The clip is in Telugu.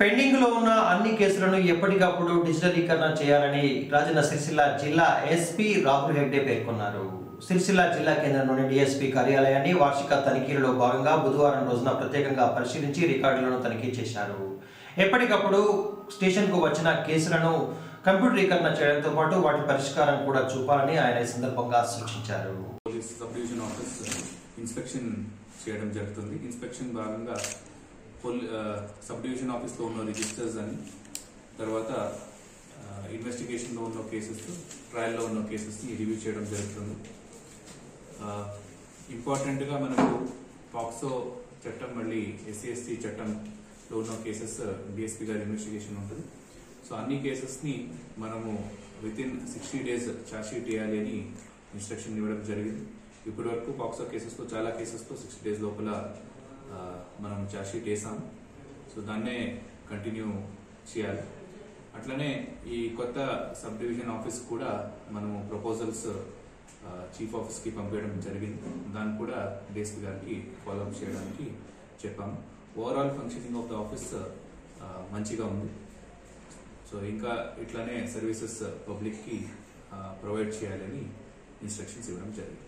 పెండింగ్లో ఉన్న అన్ని కేసులను ఎప్పటికప్పుడు డిజిటలీకరణ చేయాలని రాజన్న సిరిసిల్ల జిల్లా ఎస్పీ రాహుల్ హెగ్డే పేర్కొన్నారు. సిరిసిల్ల జిల్లా కేంద్రంలోని డిఎస్పీ కార్యాలయాన్ని వార్షిక తనిఖీలలో భాగంగా బుధవారం రోజున ప్రత్యేకంగా పరిశీలించి రికార్డులను తనిఖీ చేశారు. ఎప్పటికప్పుడు స్టేషన్కు వచ్చిన కేసులను కంప్యూటరీకరణ చేయడంతో పాటు వాటి పరిష్కారం కూడా చూపాలని ఆయన ఈ సందర్భంగా సూచించారు. Police sub division office inspection చేయడం జరుగుతుంది. ఇన్స్పెక్షన్ భాగంగా సబ్ డివిజన్ ఆఫీస్లో ఉన్న రిజిస్టర్స్ అని తర్వాత ఇన్వెస్టిగేషన్లో ఉన్న కేసెస్ ట్రయల్లో ఉన్న కేసెస్ని రివ్యూ చేయడం జరుగుతుంది. ఇంపార్టెంట్గా మనకు పాక్సో చట్టం మళ్ళీ ఎస్సీ ఎస్టీ చట్టంలో ఉన్న కేసెస్ డిఎస్పీ గారి ఇన్వెస్టిగేషన్ ఉంటుంది. సో అన్ని కేసెస్ని మనము within sixty days chargesheet ఇవ్వాలి అని ఇన్స్ట్రక్షన్ ఇవ్వడం జరిగింది. ఇప్పటి వరకు పాక్సో కేసెస్లో చాలా కేసెస్లో సిక్స్టీ డేస్ లోపల మనం చార్జ్షీట్ వేసాము. సో దాన్నే కంటిన్యూ చేయాలి. అట్లనే ఈ కొత్త సబ్ డివిజన్ ఆఫీస్ కూడా మనము ప్రపోజల్స్ చీఫ్ ఆఫీస్కి పంపించడం జరిగింది. దాన్ని కూడా డిఎస్పీ గారికి ఫాలో అప్ చేయడానికి చెప్పాము. Overall functioning of the office మంచిగా ఉంది. సో ఇంకా ఇట్లానే సర్వీసెస్ పబ్లిక్కి ప్రొవైడ్ చేయాలని ఇన్స్ట్రక్షన్స్ ఇవ్వడం జరిగింది.